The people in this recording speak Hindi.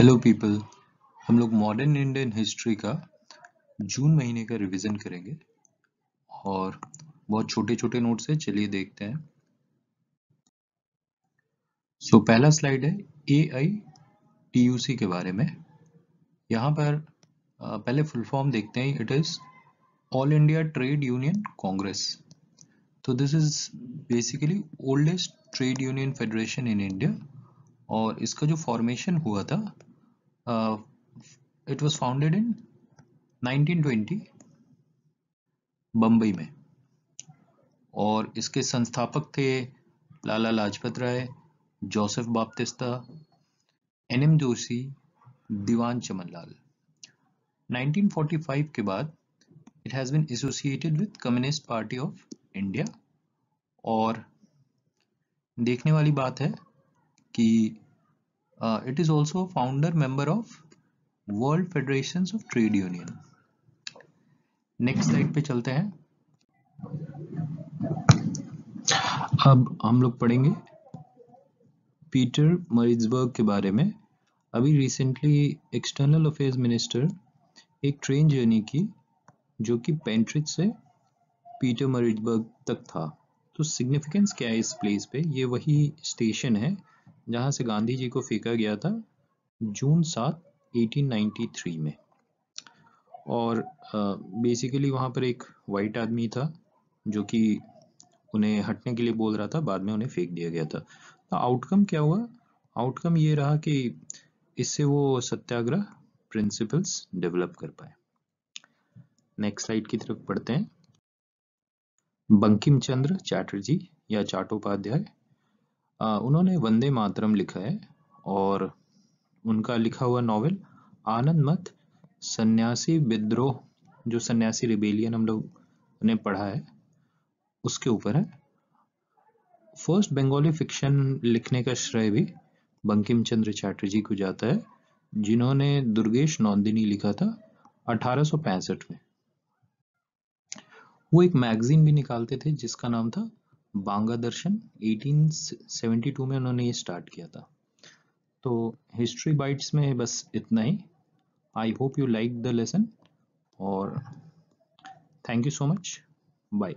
हेलो पीपल हम लोग मॉडर्न इंडियन हिस्ट्री का जून महीने का रिवीजन करेंगे और बहुत छोटे छोटे नोट्स है चलिए देखते हैं। सो so, पहला स्लाइड है ए आई टी यू सी के बारे में। यहाँ पर पहले फुल फॉर्म देखते हैं। It is All India Trade Union Congress तो this is basically oldest trade union federation in India और इसका जो फॉर्मेशन हुआ था it was founded in 1920 Bombay में। और इसके संस्थापक थे Lala Lajpat Rai, Joseph Baptista, N M Joshi, Diwan Chamanlal. 1945 के बाद it has been associated with Communist Party of India और देखने वाली बात है कि it is also founder member of World Federation of Trade Union next slide पे चलते हैं। अब हम लोग पढ़ेंगे पीटर मरिट्सबर्ग के बारे में। अभी रिसेंटली एक्सटर्नल अफेयर्स मिनिस्टर एक ट्रेन जर्नी की, जो कि पेंट्रिच से पीटर मरिजबर्ग तक था। तो सिग्निफिकेंस क्या है इस प्लेस पे? ये वही स्टेशन है। जहाँ से गांधी जी को फेंका गया था जून सात 1893 में। और बेसिकली वहाँ पर एक वाइट आदमी था, जो कि उन्हें हटने के लिए बोल रहा था, बाद में उन्हें फेंक दिया गया था। तो आउटकम क्या हुआ? आउटकम ये रहा कि इससे वो सत्याग्रह प्रिंसिपल्स डेवलप कर पाए। नेक्स्ट स्लाइड की तरफ़ पढ़ते हैं। बंकिम चंद्र चैटर्जी या चाटोपाध्याय उन्होंने वंदे मातरम लिखा है और उनका लिखा हुआ नॉवेल आनंद मत, सन्यासी विद्रोह, जो सन्यासी रिबेलियन हम लोग ने पढ़ा है, उसके ऊपर है। फ़र्स्ट बंगाली फिक्शन लिखने का श्रेय भी बंकिम चंद्र चैटर्जी को जाता है, जिन्होंने दुर्गेश नौंदिनी लिखा था 1865 में। वो एक मैगजीन भी निकालते थे, जिसका नाम था बांगा दर्शन 1872 में उन्होंने ये स्टार्ट किया था। तो हिस्ट्री बाइट्स में बस इतना ही। I hope you like the lesson और thank you so much bye